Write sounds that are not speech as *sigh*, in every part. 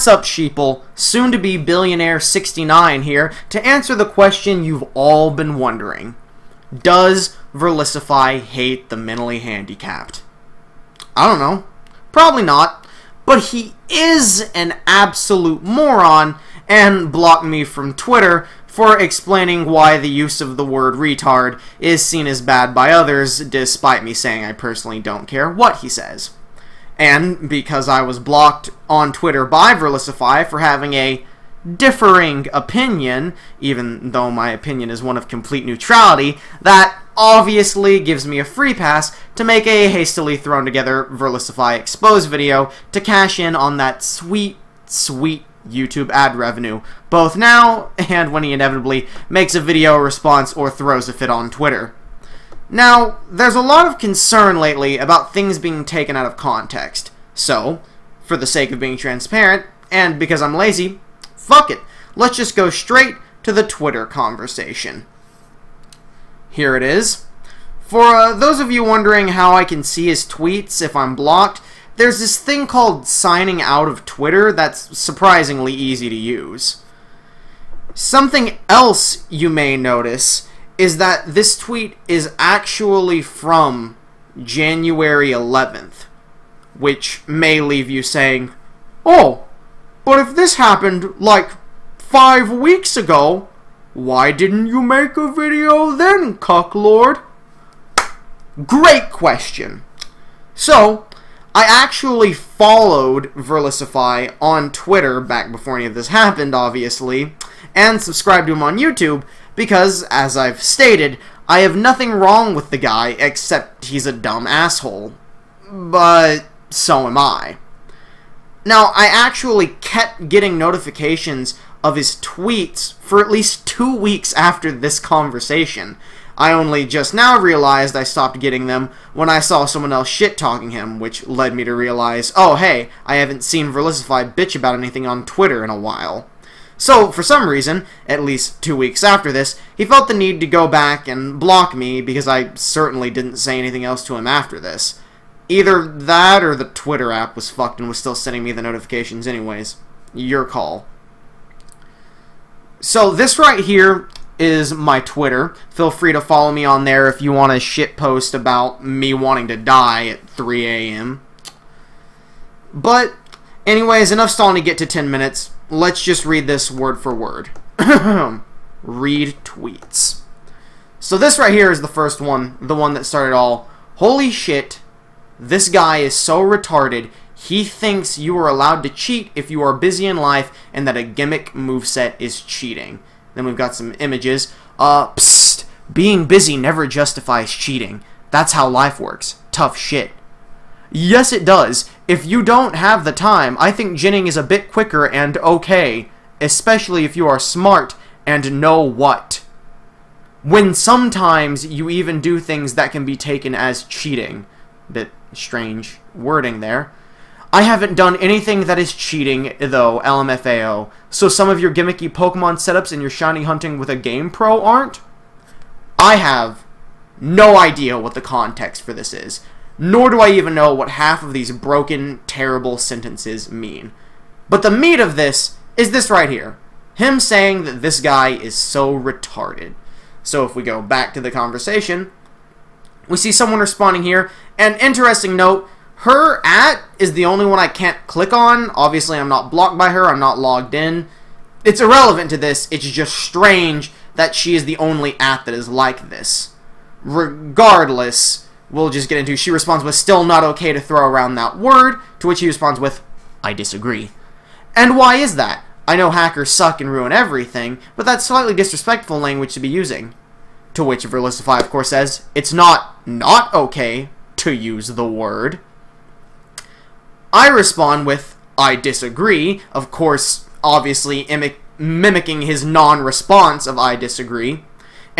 What's up, sheeple? Soon to be billionaire 69 here to answer the question you've all been wondering. Does Verlisify hate the mentally handicapped? I don't know. Probably not. But he is an absolute moron and blocked me from Twitter for explaining why the use of the word retard is seen as bad by others, despite me saying I personally don't care what he says and because I was blocked on Twitter by Verlisify for having a differing opinion, even though my opinion is one of complete neutrality, that obviously gives me a free pass to make a hastily thrown together Verlisify expose video to cash in on that sweet, sweet YouTube ad revenue, both now and when he inevitably makes a video response or throws a fit on Twitter. Now, there's a lot of concern lately about things being taken out of context. So, for the sake of being transparent, and because I'm lazy, fuck it. Let's just go straight to the Twitter conversation. Here it is. For uh, those of you wondering how I can see his tweets if I'm blocked, there's this thing called signing out of Twitter that's surprisingly easy to use. Something else you may notice is that this tweet is actually from January 11th, which may leave you saying, Oh, but if this happened like five weeks ago, why didn't you make a video then, cucklord? Great question. So, I actually followed Verlisify on Twitter back before any of this happened, obviously, and subscribed to him on YouTube because, as I've stated, I have nothing wrong with the guy except he's a dumb asshole. But so am I. Now, I actually kept getting notifications of his tweets for at least two weeks after this conversation. I only just now realized I stopped getting them when I saw someone else shit-talking him, which led me to realize, oh hey, I haven't seen Verlisify bitch about anything on Twitter in a while. So, for some reason, at least two weeks after this, he felt the need to go back and block me because I certainly didn't say anything else to him after this. Either that or the Twitter app was fucked and was still sending me the notifications anyways. Your call. So this right here is my Twitter. Feel free to follow me on there if you want to shit post about me wanting to die at 3 a.m. But, anyways, enough stalling to get to 10 minutes let's just read this word for word. *clears throat* read tweets. So this right here is the first one, the one that started all. Holy shit, this guy is so retarded. He thinks you are allowed to cheat if you are busy in life and that a gimmick moveset is cheating. Then we've got some images. Uh, psst, being busy never justifies cheating. That's how life works. Tough shit. Yes, it does. If you don't have the time, I think genning is a bit quicker and okay, especially if you are smart and know what. When sometimes you even do things that can be taken as cheating. Bit strange wording there. I haven't done anything that is cheating, though, LMFAO, so some of your gimmicky Pokemon setups and your shiny hunting with a Game Pro aren't? I have no idea what the context for this is nor do I even know what half of these broken, terrible sentences mean. But the meat of this is this right here. Him saying that this guy is so retarded. So if we go back to the conversation, we see someone responding here. An interesting note, her at is the only one I can't click on. Obviously, I'm not blocked by her. I'm not logged in. It's irrelevant to this. It's just strange that she is the only at that is like this. Regardless, we'll just get into. She responds with, still not okay to throw around that word, to which he responds with, I disagree. And why is that? I know hackers suck and ruin everything, but that's slightly disrespectful language to be using. To which Verlisify, of course, says, it's not not okay to use the word. I respond with, I disagree, of course, obviously mimicking his non-response of I disagree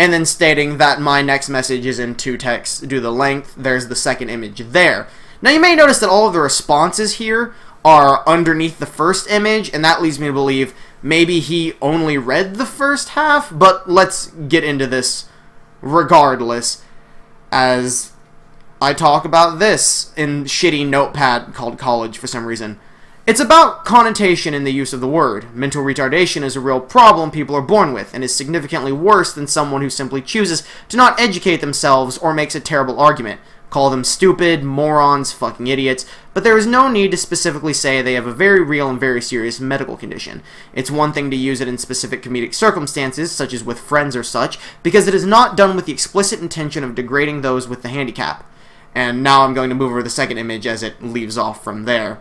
and then stating that my next message is in two texts to the length. There's the second image there. Now you may notice that all of the responses here are underneath the first image, and that leads me to believe maybe he only read the first half, but let's get into this regardless as I talk about this in shitty notepad called college for some reason. It's about connotation in the use of the word. Mental retardation is a real problem people are born with, and is significantly worse than someone who simply chooses to not educate themselves or makes a terrible argument. Call them stupid, morons, fucking idiots, but there is no need to specifically say they have a very real and very serious medical condition. It's one thing to use it in specific comedic circumstances, such as with friends or such, because it is not done with the explicit intention of degrading those with the handicap. And now I'm going to move over the second image as it leaves off from there.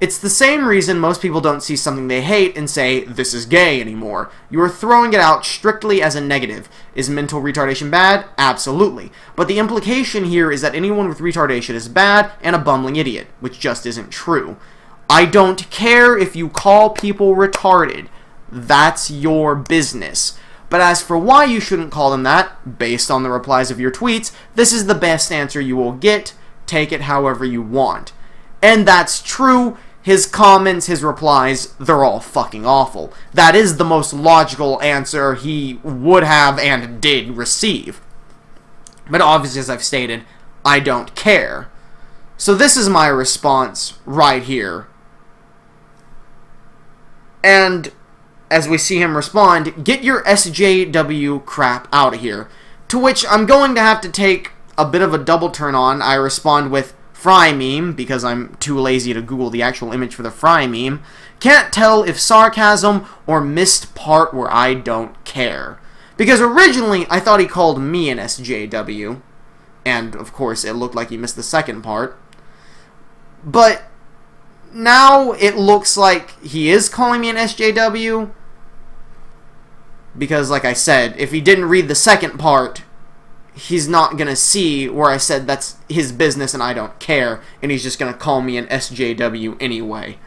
It's the same reason most people don't see something they hate and say, this is gay anymore. You are throwing it out strictly as a negative. Is mental retardation bad? Absolutely. But the implication here is that anyone with retardation is bad and a bumbling idiot, which just isn't true. I don't care if you call people retarded. That's your business. But as for why you shouldn't call them that, based on the replies of your tweets, this is the best answer you will get. Take it however you want. And that's true his comments, his replies, they're all fucking awful. That is the most logical answer he would have and did receive. But obviously, as I've stated, I don't care. So this is my response right here. And as we see him respond, get your SJW crap out of here. To which I'm going to have to take a bit of a double turn on. I respond with, Fry meme, because I'm too lazy to Google the actual image for the Fry meme, can't tell if sarcasm or missed part where I don't care. Because originally, I thought he called me an SJW, and of course, it looked like he missed the second part. But now it looks like he is calling me an SJW, because like I said, if he didn't read the second part, he's not gonna see where I said that's his business and I don't care, and he's just gonna call me an SJW anyway.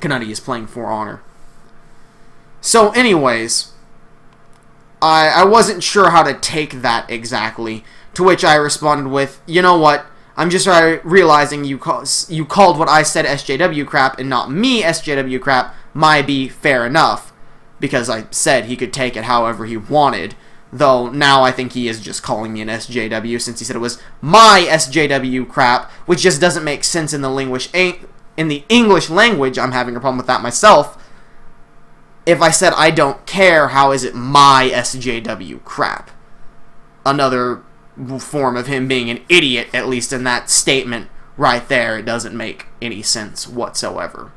Canutti is playing For Honor. So, anyways, I I wasn't sure how to take that exactly. To which I responded with, "You know what? I'm just realizing you call, you called what I said SJW crap and not me SJW crap. Might be fair enough, because I said he could take it however he wanted." Though now I think he is just calling me an SJW since he said it was my SJW crap, which just doesn't make sense in the language in the English language. I'm having a problem with that myself. If I said I don't care, how is it my SJW crap? Another form of him being an idiot, at least in that statement right there. It doesn't make any sense whatsoever.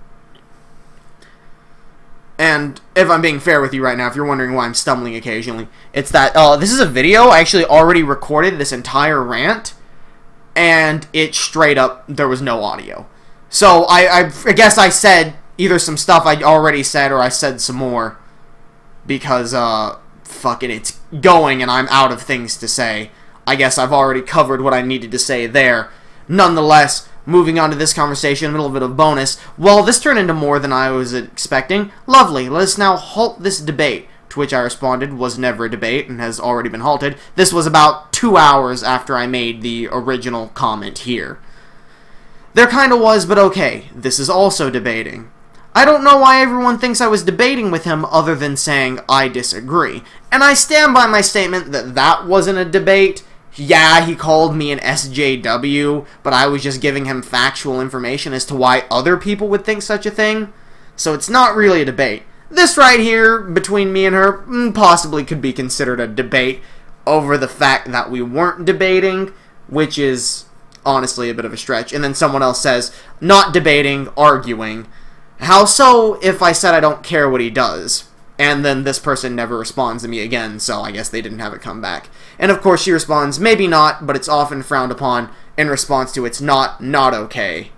And if I'm being fair with you right now, if you're wondering why I'm stumbling occasionally, it's that uh, this is a video. I actually already recorded this entire rant, and it straight up, there was no audio. So I, I, I guess I said either some stuff I already said or I said some more because, uh, fucking it's going and I'm out of things to say. I guess I've already covered what I needed to say there. Nonetheless, Moving on to this conversation, a little bit of bonus. Well, this turned into more than I was expecting. Lovely. Let us now halt this debate. To which I responded, was never a debate and has already been halted. This was about two hours after I made the original comment here. There kinda was, but okay. This is also debating. I don't know why everyone thinks I was debating with him other than saying I disagree. And I stand by my statement that that wasn't a debate yeah, he called me an SJW, but I was just giving him factual information as to why other people would think such a thing. So it's not really a debate. This right here, between me and her, mm, possibly could be considered a debate over the fact that we weren't debating, which is honestly a bit of a stretch. And then someone else says, not debating, arguing. How so if I said I don't care what he does? And then this person never responds to me again, so I guess they didn't have it come back. And of course she responds, maybe not, but it's often frowned upon in response to it's not, not okay.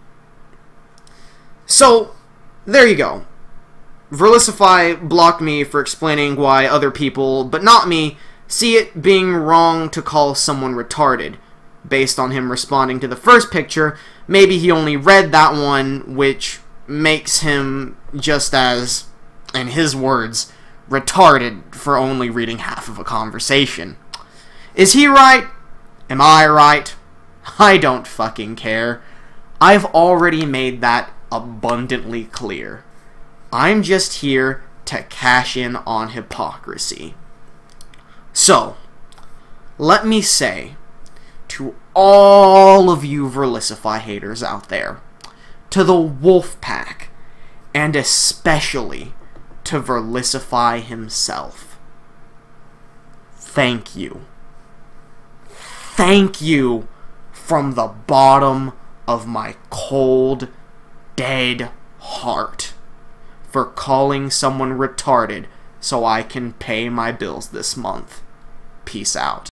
So, there you go. Verlisify blocked me for explaining why other people, but not me, see it being wrong to call someone retarded. Based on him responding to the first picture, maybe he only read that one, which makes him just as, in his words, retarded for only reading half of a conversation. Is he right? Am I right? I don't fucking care. I've already made that abundantly clear. I'm just here to cash in on hypocrisy. So, let me say to all of you Verlisify haters out there, to the wolf pack, and especially to Verlisify himself. Thank you. Thank you from the bottom of my cold, dead heart for calling someone retarded so I can pay my bills this month. Peace out.